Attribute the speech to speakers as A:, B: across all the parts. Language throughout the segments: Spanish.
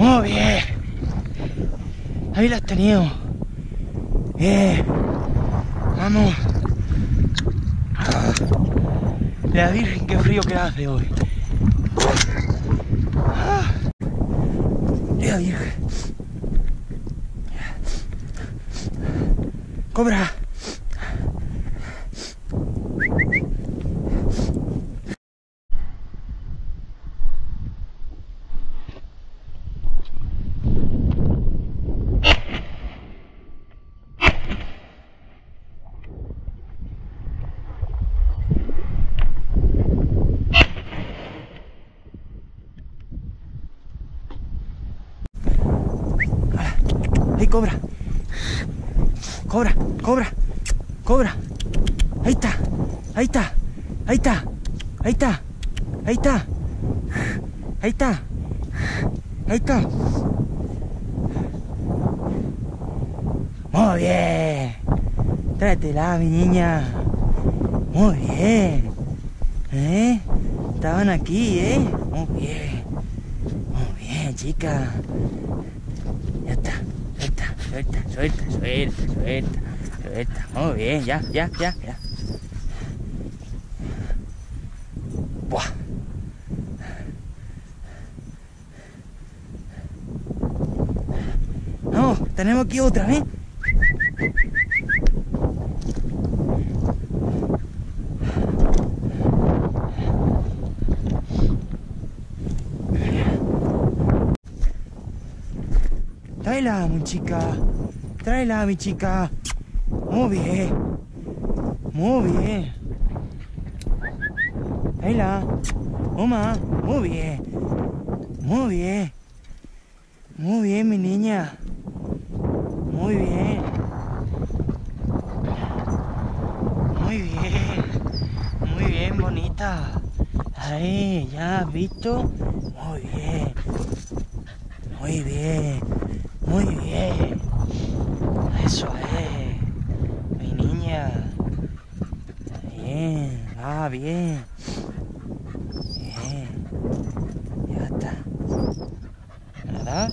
A: Oh, Muy bien. Ahí la has tenido. Bien. Vamos. La Virgen, qué frío que hace hoy. Ah. La Virgen. Cobra. Cobra! ¡Cobra! ¡Cobra! ¡Cobra! ¡Ahí está! ¡Ahí está! ¡Ahí está! ¡Ahí está! ¡Ahí está! ¡Ahí está! ¡Ahí está! ¡Muy bien! Tráetela, mi niña. Muy bien. ¿Eh? Estaban aquí, ¿eh? Muy bien. Muy bien, chica. Suelta, suelta, suelta, suelta, suelta. Muy bien, ya, ya, ya, ya. Buah. Vamos, tenemos aquí otra, ¿eh? Tráela, mi chica. Tráela, mi chica. Muy bien. Muy bien. Tráela. Oma, muy bien. Muy bien. Muy bien, mi niña. Muy bien. Muy bien. Muy bien, bonita. Ahí, ¿ya has visto? Muy bien. Muy bien. Muy bien. Eso es. Mi niña. Bien. Ah, bien. Bien. Ya está. ¿Verdad?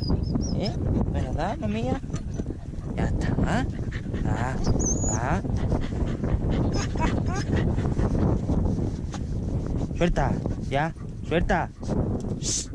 A: ¿Eh? ¿Verdad, mía? Ya está. ¿Ah? Ah. Ah. Suelta. Ya. Suelta. Shh.